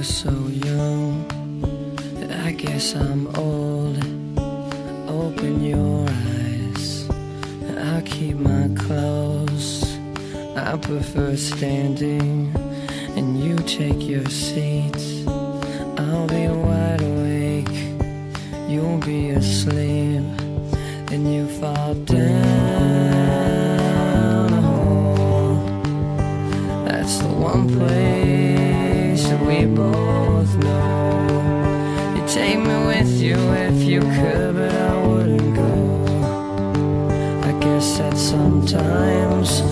was so young. I guess I'm old. Open your eyes. I'll keep my clothes. I prefer standing, and you take your seats. I'll be wide awake. You'll be asleep, and you fall down a hole. That's the one place. With you if you could, but I wouldn't go. I guess that sometimes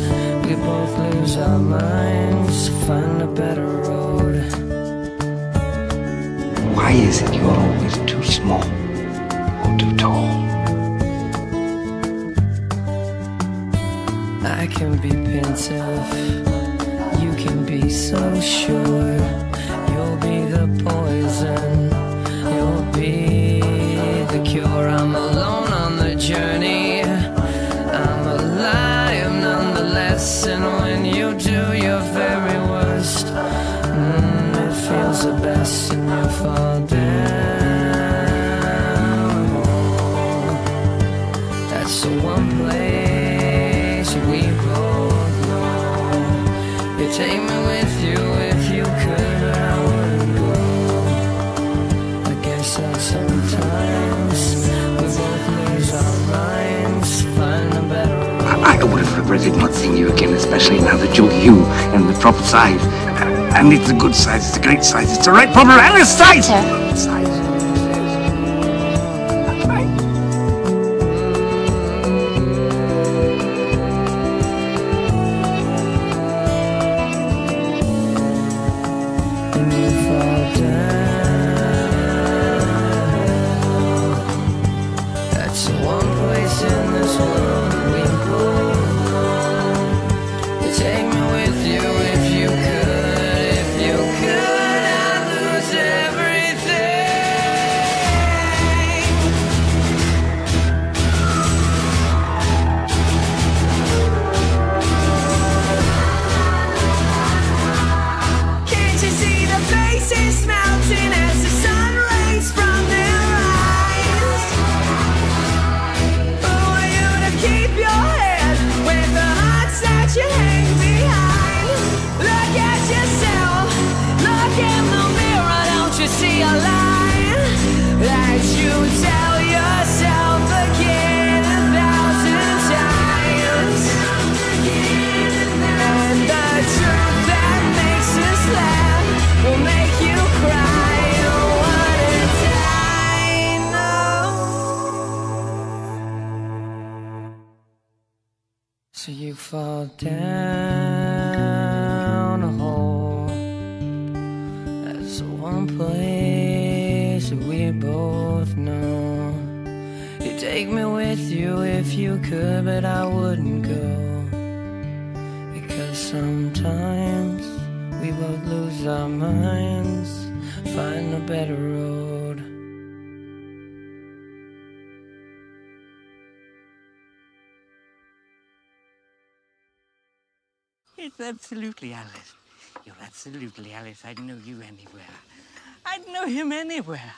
we both lose our minds, find a better road. Why is it you're always too small or too tall? I can be pensive, you can be so sure. You'll be the poison, be the cure. I'm alone on the journey, I'm alive nonetheless. And when you do your very worst, mm, it feels the best, and you fall down. That's the one place we both know. You take me with you have regretted not seeing you again, especially now that you're you and the proper size. And it's a good size, it's a great size, it's the right proper size! Size. So you fall down a hole. That's the one place that we both know. You take me with you if you could, but I wouldn't go. Because sometimes we both lose our minds, find a better road. It's absolutely Alice. You're absolutely Alice. I'd know you anywhere. I'd know him anywhere.